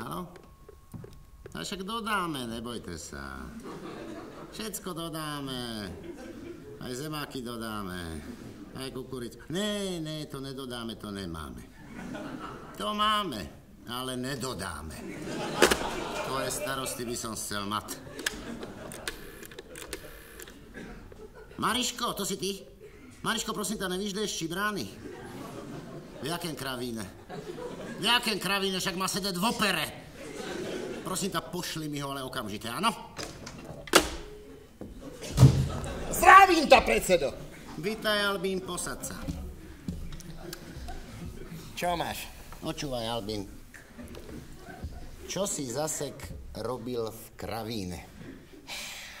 Áno? A však dodáme, nebojte sa. Všetko dodáme. Aj zemáky dodáme. Aj kukuricu. Ne, ne, to nedodáme, to nemáme. To máme, ale nedodáme. Tvoje starosti by som chcel mať. Mariško, to si ty? Mariško, prosím ťa, nevíš, kde je Šibrány? V jakém kravíne? V jakém kravíne, však má sedeť v opere. Prosím ťa, pošli mi ho ale okamžite, áno? Zdravím ťa, predsedo. Vítaj, Albín, posad sa. Čo máš? Počúvaj, Albín. Čo si zasek robil v kravíne?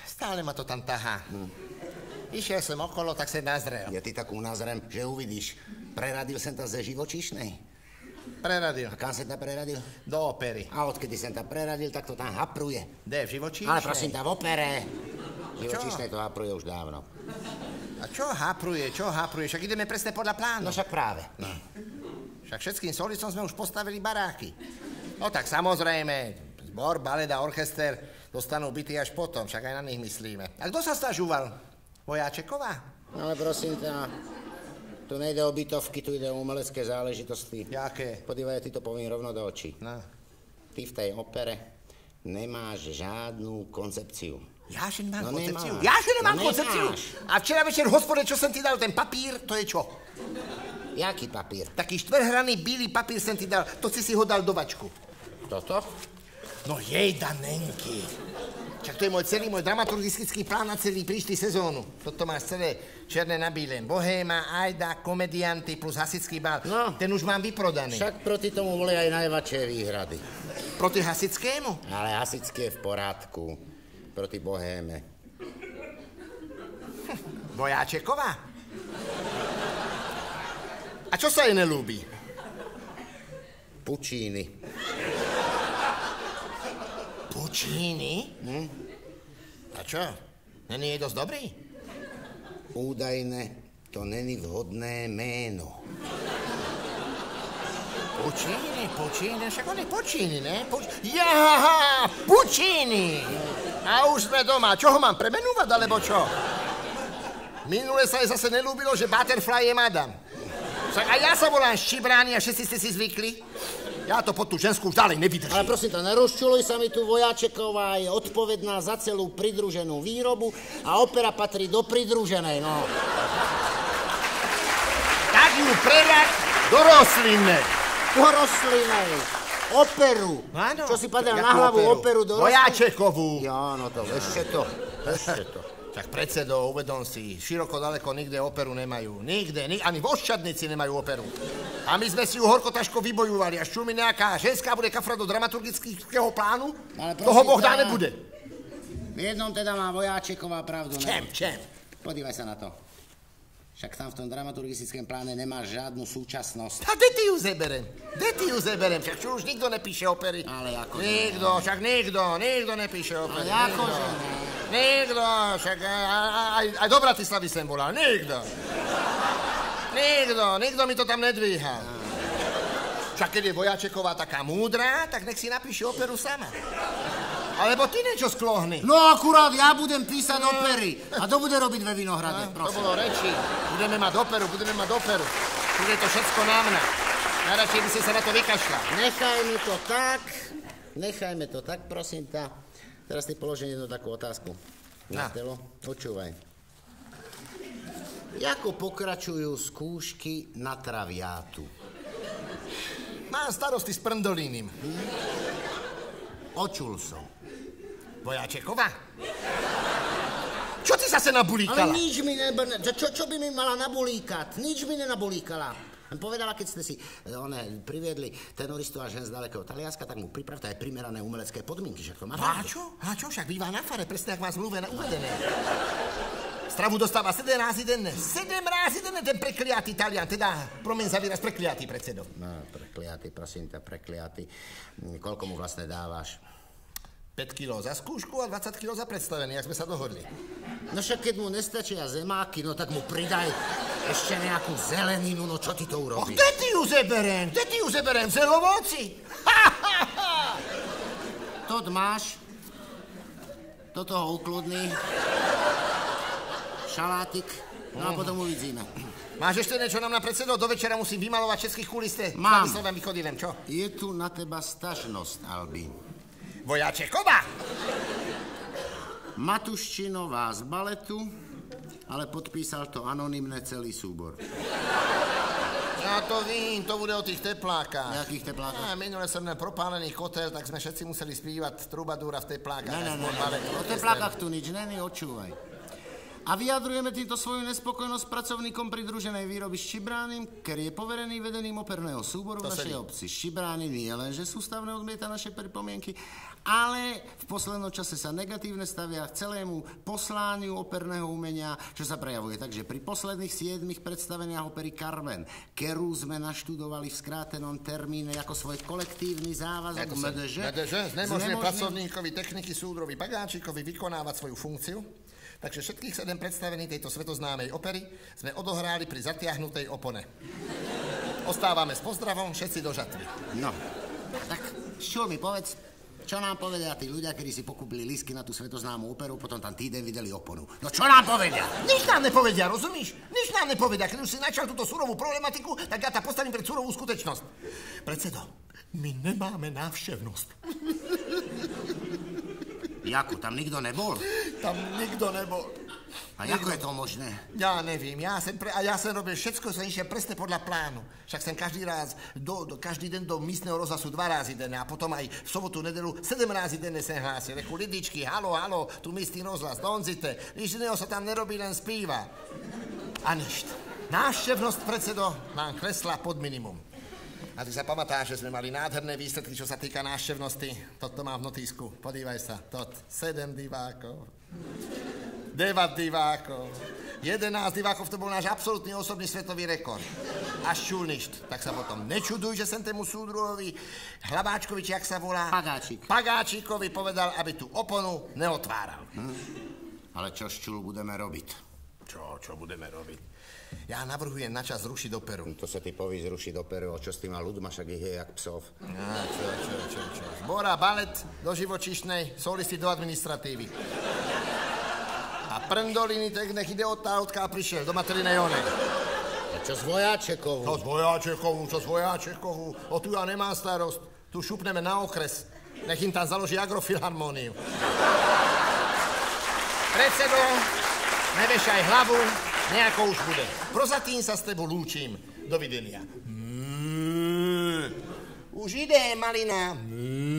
Stále ma to tam tahá. Hm. Išiel som okolo, tak sa nazrel. Ja ty takú nazrem, že uvidíš. Preradil sem ta ze živočíšnej. Preradil. A kam sem ta preradil? Do opery. A odkedy sem ta preradil, tak to tam hapruje. Kde, v živočíšnej? Ale prosím ťa, v opere. Živočíšnej to hapruje už dávno. A čo hapruje, čo hapruje? Však ideme presne podľa plánu. No však práve. No. Však všetkým solicom sme už postavili baráky. No tak samozrejme, zbor, balet a orchester dostanú byty až potom, však aj na nich myslíme. A kto sa stažúval? Vojáčeková? No ale prosím ťa, tu nejde o bytovky, tu ide o umelecké záležitosti. Jaké? Podívaj, ty to poviem rovno do očí. No. Ty v tej opere nemáš žádnu koncepciu. Ja, že nemám No koncepciu? nemáš. Ja, že nemám No koncepciu? nemáš. A včera večer v hospode, čo som ti dal, ten papír, to je čo? Jaký papír? Taký štvrhraný bílý papír som ti dal, to si si ho dal do vačku. Toto? No jej, Danenky. Čak to je môj celý môj dramaturgistický plán na celý príští sezónu. Toto máš celé černé na bílém. Bohéma, Ajda, komedianty plus hasický bal. No. Ten už mám vyprodaný. Však proti tomu boli aj najväčšie výhrady. Proti hasickému? Ale hasické je v porádku. Proti bohéme. Vojáčeková? A čo sa jej nelúbi? Pučíny. Pučíny? Hm? A čo? Není jej dosť dobrý? Údajne to není vhodné méno. Pučíny, Pučíny, však on je Pučíny, ne? Puč... Jaha, Pučíny! A už sme doma. Čo ho mám premenúvať, alebo čo? Minule sa jej zase nelúbilo, že Butterfly je madam. Však aj ja sa volám Šibráni a všetci ste si zvykli. Ja to pod tú ženskú už ďalej nevydržím. Ale prosím ťa, nerozčuluj sa mi tu, Vojačeková je odpovedná za celú pridruženú výrobu a opera patrí do pridruženej, no. Tak ju prerať do rostlinnej. Do rostlinej. Operu. No áno. Čo si padal na hlavu operu do rostliny? Vojáčekovú. Ja, no to, ešte to, ešte to. Tak predsedo, uvedom si, široko daleko nikde operu nemajú. Nikde, ni, ani v Oščadnici nemajú operu. A my sme si ju horko ťažko vybojovali. Až čo mi nejaká ženská bude kafrať do dramaturgického plánu, Ale prosím toho Boh dá nebude. V jednom teda má Vojáčeková pravdu. ne? Čem, čem? Podívaj sa na to. Však tam v tom dramaturgistickom pláne nemáš žiadnu súčasnosť. A kde ty ju zeberem? Kde ty ju zeberem? Však čo už nikto nepíše opery. Ale akože Nikto, však nikto, nikto nepíše opery. Ale akože nikto. však aj, aj, do Bratislavy sem volal, nikto. Nikto, nikto mi to tam nedvíha. Však keď je Vojačeková taká múdra, tak nech si napíše operu sama. Alebo ty niečo sklohni. No akurát ja budem písať opery. A to bude robiť ve Vinohrade, To prosím. bolo reči. Budeme mať operu, budeme mať operu. Bude to všetko na mňa. Najradšej by si sa na to vykašľal. Nechajme to tak. Nechajme to tak, prosím ťa. Teraz ti položím jednu takú otázku. Na telo. Počúvaj. Ako pokračujú skúšky na traviátu? Mám starosti s prndolínim. Očul som. Vojačeková? Čo ty zase nabulíkala? Ale nič mi ne... Čo, čo by mi mala nabulíkať? Nič mi nenabulíkala. Povedala, keď ste si e, one, priviedli tenoristu až hen z dalekého Talianska, tak mu pripravte aj primerané umelecké podmienky, že to má A pravdu. čo? A čo? Však býva na fare, presne ak má zmluve na uvedené. Stravu dostáva 7 razy denne. 7 razy denne ten prekliatý Talian, teda, promiň za výraz, prekliatý predsedo. No, prekliatý, prosím ťa, prekliatý. Mm, Koľko mu vlastne dávaš? 5 kg za skúšku a 20 kg za predstavenie, jak sme sa dohodli. No však keď mu nestačia zemáky, no tak mu pridaj ešte nejakú zeleninu, no čo ti to urobí? kde ty ju zeberem? Kde ty ju zeberem? V zelovoci? Ha, ha, ha! Tot máš. Toto ho ukludný. Šalátik. No a potom uvidíme. Máš ešte niečo nám na predsedo? Do večera musím vymalovať všetkých kuliste. Mám. Slavy vychodím, čo? Je tu na teba stažnosť, Albi. Vojače Koba! Matuščinová z baletu, ale podpísal to anonymne celý súbor. Ja to vím, to bude o tých teplákach. Jakých teplákach? Ja, minule som na propálený kotel, tak sme všetci museli spívať trubadúra v teplákach. Ne, ne, ne, ne, balek, o teplákach tu nič není, očúvaj. A vyjadrujeme týmto svoju nespokojnosť s pracovníkom pridruženej výroby Šibránim, ktorý je poverený vedením operného súboru To v našej sedí. obci. Šibrány nie len, že sústavne odmieta naše pripomienky, ale v poslednom čase sa negatívne stavia k celému poslániu operného umenia, čo sa prejavuje tak, že pri posledných siedmých predstaveniach opery Carmen, ktorú sme naštudovali v skrátenom termíne ako svoj kolektívny závazok MDŽ, znemožňuje- pracovníkovi techniky súdrovi Pagáčikovi vykonávať svoju funkciu. Takže všetkých sedem predstavení tejto svetoznámej opery sme odohráli pri zatiahnutej opone. Ostávame s pozdravom všetci do žatvy. No, tak čo mi povedz, čo nám povedia tí ľudia, ktorí si pokúpili lísky na tú svetoznámu operu, potom tam týden videli oponu. No čo nám povedia? Nič nám nepovedia, rozumíš? Nič nám nepovedia. Keď už si načal túto surovú problematiku, tak ja ťa postavím pred surovú skutečnosť. Predsedo, my nemáme návštevnosť. Jako, tam nikto nebol? Tam nikto nebol. A ako je to možné? Ja nevím, ja som, pre, a ja som robil všetko, som išiel presne podľa plánu. Však som každý raz, do, do, každý den do místneho rozhlasu dva razy denne a potom aj v sobotu, nedelu sedem razy denne sem hlásil. Reku, lidičky, halo, halo, tu místny rozhlas, donzite. Nič iného sa tam nerobí, len spíva. A nič. Návštevnosť predsedo nám klesla pod minimum. A ty sa pamätáš, že sme mali nádherné výsledky, čo sa týka návštevnosti. Toto mám v notísku. Podívaj sa. Tot. Sedem divákov. 9 divákov. 11 divákov, to bol náš absolútny osobný svetový rekord. Až čulništ. Tak sa potom nečuduj, že sem tému súdruhovi Hlabáčkovi, či jak sa volá? Pagáčik. Pagáčikovi povedal, aby tú oponu neotváral. Ale čo s čul budeme robiť? Čo, čo budeme robiť? Ja navrhujem na čas zrušiť operu. To sa ty poví zrušiť operu, čo s tými ľuďma, však ich je jak psov. Á, čo, čo, čo, čo. Zbora, balet do živočišnej, solisti do administratívy. A prndoliny, tak nech ide od tá, odkiaľ prišiel, do materinej one. A čo s vojáčekovou? Čo z vojáčekovú, čo z vojáčekovú, o tu ja nemám starosť. Tu šupneme na okres. Nech im tam založí agrofilharmóniu. Predsedo, nevešaj hlavu, nejako už bude. Prozatím sa s tebou lúčim. Dovidenia. Mm. Už ide, malina. Mm.